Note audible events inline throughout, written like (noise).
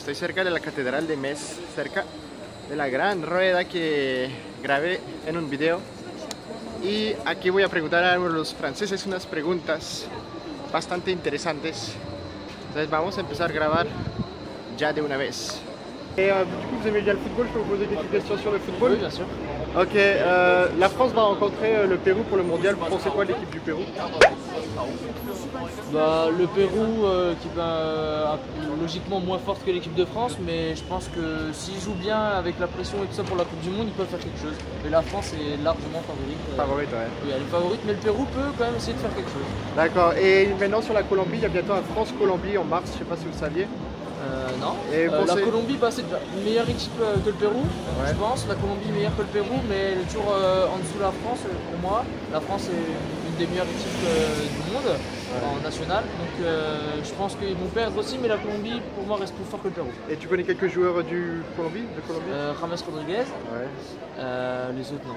estoy cerca de la Catedral de Metz, cerca de la gran rueda que grabé en un video. Y aquí voy a preguntar a los franceses unas preguntas bastante interesantes. Entonces vamos a empezar a grabar ya de una vez. Et euh, du coup, vous aimez bien le football Je peux vous poser quelques questions sur le football Oui, bien sûr. Ok, euh, la France va rencontrer euh, le Pérou pour le mondial. Vous pensez quoi de l'équipe du Pérou? Bah, le Pérou, euh, qui est bah, logiquement moins forte que l'équipe de France, mais je pense que s'ils jouent bien avec la pression et tout ça pour la Coupe du Monde, ils peuvent faire quelque chose. Mais la France est largement favorite. euh, Favorite, ouais. oui, elle est favorite, mais le Pérou peut quand même essayer de faire quelque chose. D'accord, et maintenant sur la Colombie, il y a bientôt un France-Colombie en mars, je sais pas si vous le saviez. Euh, non. Et Euh, la Colombie, bah, c'est une meilleure équipe euh, que le Pérou, Ouais. je pense. La Colombie meilleure que le Pérou, mais elle est toujours en dessous de la France pour moi. La France est une des meilleures équipes du monde en national. Donc je pense qu'ils vont perdre aussi, mais la Colombie pour moi reste plus fort que le Pérou. Et tu connais quelques joueurs du Colombie, de Colombie? James Rodriguez, Ouais. les autres non.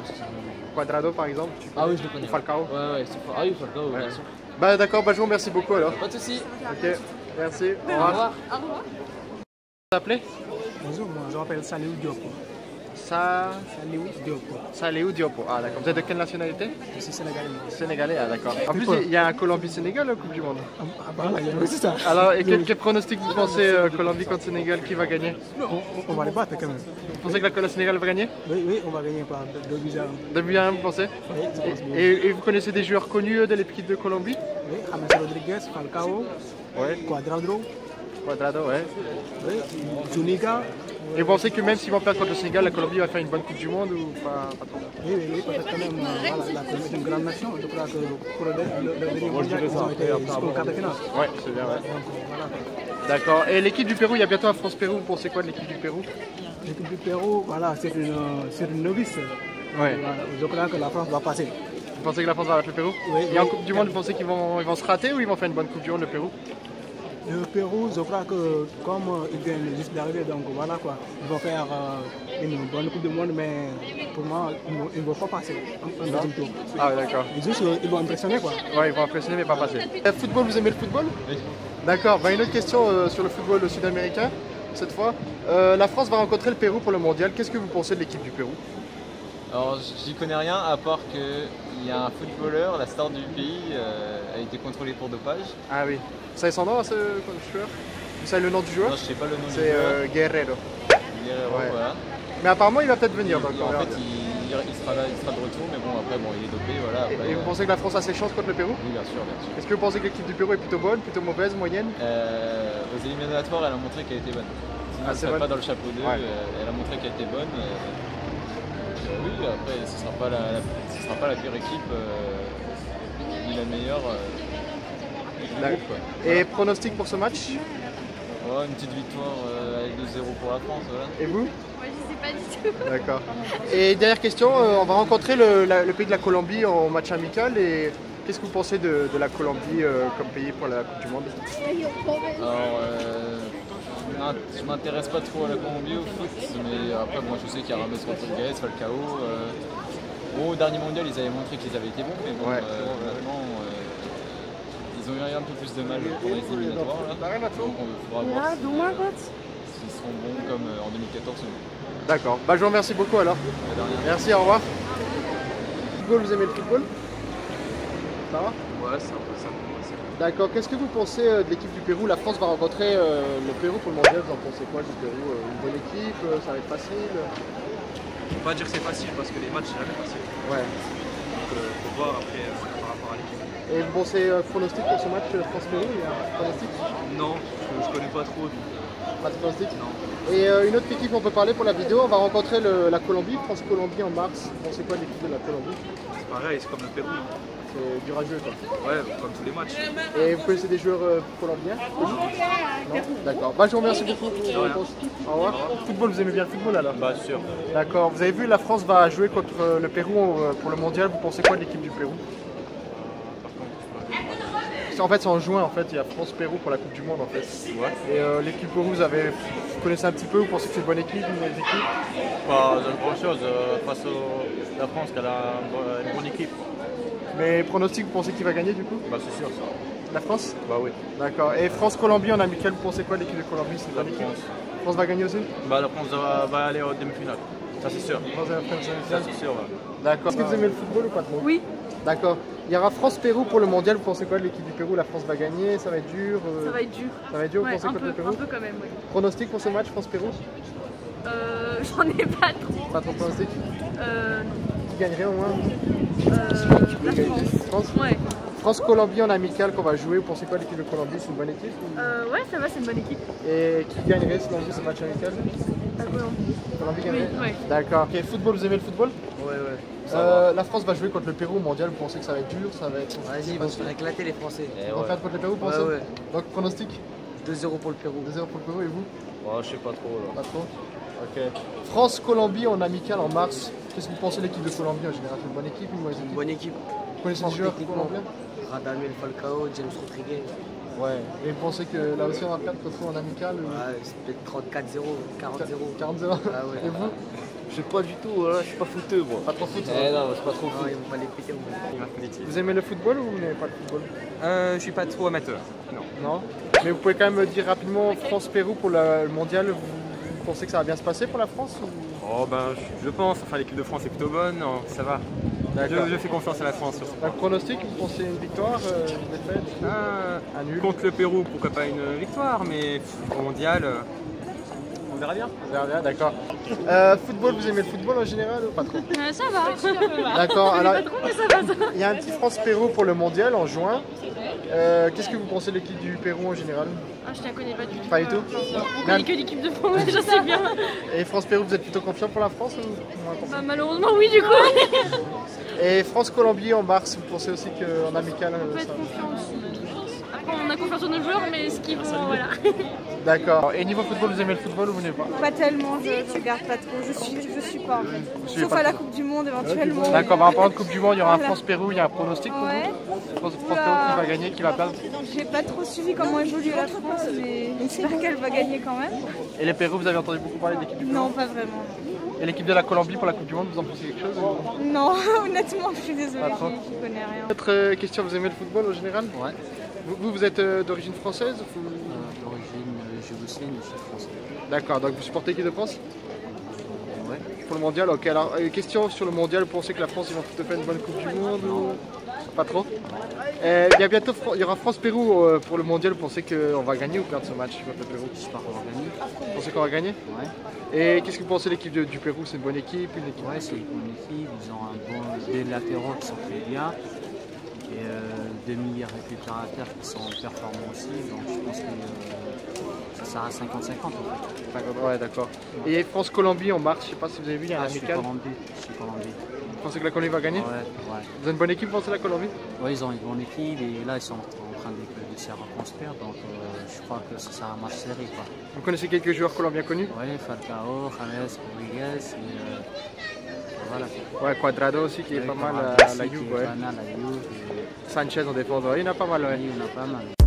Quadrado par exemple tu Ah oui, je le connais. Falcao? Ouais, ouais, c'est. Ah oui, Falcao, bien sûr. Bah d'accord, bah je vous remercie beaucoup alors. Pas de soucis. Ok, merci. Au Au revoir. revoir. Vous appelez? Bonjour, moi je m'appelle Saliou Diop. Ça... Saléou Diopo. Ah d'accord. Vous êtes de quelle nationalité? Je suis sénégalais. Sénégalais, ah d'accord. En plus, il y a un Colombie-Sénégal la Coupe du Monde. Ah, ah, bah, là, il y a aussi ça. Alors, et quel, quel pronostic vous pensez euh, Colombie contre Sénégal Qui va gagner? On, on- on va les battre quand même. Vous pensez que la le Sénégal va gagner? Oui, oui, on va gagner par deux buts à vous pensez? Oui, bien. et, et vous connaissez des joueurs connus euh, de l'équipe de Colombie? Oui, James Rodriguez, Falcao, Ouais. Quadrado, Quadrado, ouais. oui, Zuniga. Et vous pensez que même s'ils vont perdre contre le Sénégal, la Colombie va faire une bonne Coupe du Monde ou pas, pas trop Oui, oui, oui, parce que quand même, euh, voilà, la Colombie est une grande nation. Je crois que pour le, le, dernier mondial, ils ont été jusqu'au quart de finale. Ouais, c'est bien, ouais. Quoi. D'accord. Et l'équipe du Pérou, il y a bientôt un France-Pérou. Vous pensez quoi de l'équipe du Pérou? L'équipe du Pérou, voilà, c'est une, novice. Ouais. Je crois que la France va passer. Vous pensez que la France va battre le Pérou? Oui, Et en oui. Coupe du Monde, vous pensez qu'ils vont, ils vont se rater ou ils vont faire une bonne Coupe du Monde, le Pérou? Le Pérou, je crois que comme euh, ils viennent juste d'arriver, donc voilà quoi, ils vont faire euh, une bonne Coupe du Monde, mais pour moi, ils ne vont pas passer en, deuxième tour. Ah, d'accord. Juste, euh, ils vont impressionner quoi. Ouais, ils vont impressionner, mais pas passer. Le football, vous aimez le football? Oui. D'accord. Bah, une autre question euh, sur le football sud-américain, cette fois. Euh, la France va rencontrer le Pérou pour le mondial. Qu'est-ce que vous pensez de l'équipe du Pérou? Alors j'y connais rien à part qu'il y a un footballeur, la star du pays, euh, a été contrôlé pour dopage. Ah oui. Vous savez son nom à ce joueur? Vous savez le nom du joueur? Non, je sais pas le nom du C'est joueur. euh, Guerrero. Guerrero, ouais. voilà. Mais apparemment, il va peut-être venir. donc en fait, il, il sera là, il sera de retour, mais bon, après, bon, il est dopé, voilà. Et- Après, Et vous euh, pensez que la France a ses chances contre le Pérou? Oui, bien sûr, bien sûr. Est-ce que vous pensez que l'équipe du Pérou est plutôt bonne, plutôt mauvaise, moyenne? Euh, aux éliminatoires, elle a montré qu'elle était bonne. Sinon, Ah, elle c'est serait pas dans le chapeau 2, Ouais. elle a montré qu'elle était bonne. euh, euh, oui, après, ce sera pas la, ce sera pas la pire équipe, euh, ni la meilleure. euh, groupe, quoi. Et pronostic pour ce match? Ouais, une petite victoire euh, avec 2-0 pour la France, voilà. Et vous? Moi, je sais pas du tout. (laughs) D'accord. Et dernière question, euh, on va rencontrer le, la- le pays de la Colombie en match amical et qu'est-ce que vous pensez de, de la Colombie euh, comme pays pour la Coupe du Monde? Alors, euh, je m'in- je m'intéresse pas trop à la Colombie au foot, mais après, moi je sais qu'il y a Rames Rodriguez, Falcao. Euh, bon, au dernier mondial, ils avaient montré qu'ils avaient été bons, mais bon, Ouais. euh, euh, ils ont eu un peu plus de mal pour les éliminatoires. Là. Donc, on faudra voir si- s'ils seront bons comme euh, en 2014. ou non. D'accord. Bah, je vous remercie beaucoup alors. Merci, au revoir. Football, vous aimez le football? Ça va Ouais, c'est un peu ça. D'accord. Qu'est-ce que vous pensez euh, de l'équipe du Pérou? La France va rencontrer euh, le Pérou pour le mondial. Vous en pensez quoi du Pérou Euh, Une bonne équipe Ça va être facile? Je peux pas dire que c'est facile parce que les matchs, c'est jamais facile. Ouais. Donc, faut voir après par rapport à l'équipe. Et vous pensez pronostic pour ce match France-Pérou? Il y a un pronostic? Non, je, je connais pas trop. Donc, Pas de pronostic? non. Et une autre équipe, on peut parler pour la vidéo, on va rencontrer le- la Colombie, France-Colombie en mars. Bon, c'est quoi l'équipe de la Colombie? C'est pareil, c'est comme le Pérou. hein. C'est du rageux quoi. Ouais, comme tous les matchs. Et vous connaissez des joueurs euh, colombiens Non D'accord. Bah, je vous remercie beaucoup pour vos rien. réponses. Au revoir. Football, vous aimez bien le football alors Bah, sûr. D'accord. Vous avez vu, la France va jouer contre euh, le Pérou euh, pour le mondial. Vous pensez quoi de l'équipe du Pérou? En fait, c'est en juin, en fait, il y a France-Pérou pour la Coupe du Monde, en fait. Et euh, l'équipe Pérou, vous, avez, vous connaissez un petit peu, vous pensez que c'est une bonne équipe, une mauvaise équipe? Pas grand chose face à la France qui a une bonne équipe. Mais pronostic, vous pensez qu'il va gagner du coup? Bah, c'est sûr ça. La France? Bah oui. D'accord. Et France-Colombie en amical, vous pensez quoi l'équipe de Colombie C'est La bonne équipe? France. France va gagner aussi? Bah, la France va, va aller aux demi-finales. Ça, c'est sûr. France va une Ça, demi-finale. c'est sûr. ouais. D'accord. Est-ce que vous aimez le football ou pas trop? Oui, D'accord. Il y aura France-Pérou pour le mondial. Vous pensez quoi de l'équipe du Pérou? La France va gagner Ça va être dur euh, ça va être dur. ça va être dur, vous Ouais, pensez un contre peu, le Pérou? un peu quand même, oui. Pronostic pour ce match France-Pérou? Euh, (laughs) J'en ai pas trop. Pas trop pronostic? Euh, Qui gagnerait au moins? Euh, la France. France? Ouais. France-Colombie en amical qu'on va jouer. Vous pensez quoi l'équipe de Colombie? C'est une bonne équipe ou- Euh, ouais, ça va, c'est une bonne équipe. Et qui gagnerait selon vous ce match amical? La Colombie. Colombie gagnerait? Oui, ouais. D'accord. Ok, football, vous aimez le football? Ouais, ouais. Euh, La France va jouer contre le Pérou au mondial. Vous pensez que ça va être dur? Ça va être. Vas-y, ils vont se faire éclater les Français. Ils vont faire contre le Pérou, vous pensez? Ouais. Donc pronostic? 2-0 pour le Pérou. 2-0 pour le Pérou et vous? Ouais, je sais pas trop. Là. Pas trop Ok. France-Colombie en amical en mars. Qu'est-ce que vous pensez de l'équipe de Colombie en général? C'est une bonne équipe ou une mauvaise Une équipe? bonne équipe. Vous connaissez les joueurs colombiens Radamel Falcao, James Rodriguez. Ouais. Et vous pensez que là aussi on va perdre contre en amical ou... Ouais, c'est peut-être 34-0, 40-0. 40-0 Ah ouais. Et vous Je sais pas du tout, là, je suis pas fouteux, moi. Pas trop foot Eh non, je suis pas trop Non, ils vont pas les péter. on va- Vous aimez le football ou vous n'aimez pas le football? Euh, je suis pas trop amateur. Non. Non Mais vous pouvez quand même me dire rapidement France-Pérou pour le mondial. Vous, pensez que ça va bien se passer pour la France ou... Oh ben, je, pense. Enfin, l'équipe de France est plutôt bonne. non, ça va. D'accord. Je, je fais confiance à la France sur ce point. Donc pronostic, vous pensez une victoire, euh, une défaite Ah, Un nul contre le Pérou, pourquoi pas une victoire, mais au mondial, euh, on verra bien. On verra bien, d'accord. Euh, football, vous aimez le football en général ou pas trop ça va. D'accord, alors il y a un petit France-Pérou pour le mondial en juin. Euh, Qu'est-ce que vous pensez de l'équipe du Pérou en général? Ah, je la connais pas du tout. Pas du tout On connaît que l'équipe de France, je sais bien. Et France-Pérou, vous êtes plutôt confiant pour la France ou moins confiant? Bah, malheureusement, oui, du coup. (laughs) Et France-Colombie en mars, vous pensez aussi qu'en amical On peut euh, être confiant. Après, on a confiance en nos joueurs, mais ce qu'ils vont, voilà. (laughs) D'accord. Et niveau football, vous aimez le football ou vous n'aimez pas? Pas tellement, je, je regarde pas trop, je suis, je suis pas en fait. Sauf à la. Coupe du Monde éventuellement. D'accord, bah, en parlant de Coupe du Monde, il y aura un. France-Pérou, il y a un pronostic pour Ouais. vous? France- France-Pérou qui va gagner, qui va perdre? J'ai pas trop suivi comment évolue la France, mais j'espère qu'elle va gagner quand même. Et les Pérou, vous avez entendu beaucoup parler de l'équipe du Pérou? Non, pas vraiment. Et l'équipe de la Colombie pour la Coupe du Monde, vous en pensez quelque chose Non, (laughs) honnêtement, je suis désolée, j'y connais rien. Autre euh, question, vous aimez le football en général Ouais. Vous, vous, êtes euh, d'origine française ou- Euh, D'origine euh, je suis français. D'accord, donc vous supportez l'équipe de France Ouais. Pour le mondial, ok. Alors, question sur le mondial, vous pensez que la France, ils vont te faire une bonne Coupe du Monde ou Pas trop Euh, Il y a bientôt, il y aura France-Pérou euh, pour le mondial, vous pensez qu'on va gagner ou perdre ce match? Contre le Pérou J'espère qu'on va gagner. Vous pensez qu'on va gagner? Ouais. Et qu'est-ce que vous pensez de l'équipe du Pérou? C'est une bonne équipe une équipe Ouais, c'est une bonne équipe. Ils ont un bon, des latéraux qui sont très bien. Et euh, des milieux récupérateurs qui sont performants aussi. Donc je pense que euh, ça sera 50-50 en fait. D'accord, Ouais, d'accord. Et France-Colombie en mars, je sais pas si vous avez vu, il y a un Ah, amical. Je suis Colombie. Vous pensez que la Colombie va gagner Ouais, ouais. Vous avez une bonne équipe, pensez la Colombie Ouais, ils ont une bonne équipe et là ils sont en train de, de se reconstruire. Donc euh, je crois que ça sera un match serré. Quoi. Vous connaissez quelques joueurs colombiens connus? Ouais, Falcao, James, Rodriguez et euh, voilà. Ouais, Quadrado aussi qui est pas mal à la Juve, Sanchez en défense, il y en a pas mal, ouais. Oui, il y en a pas mal.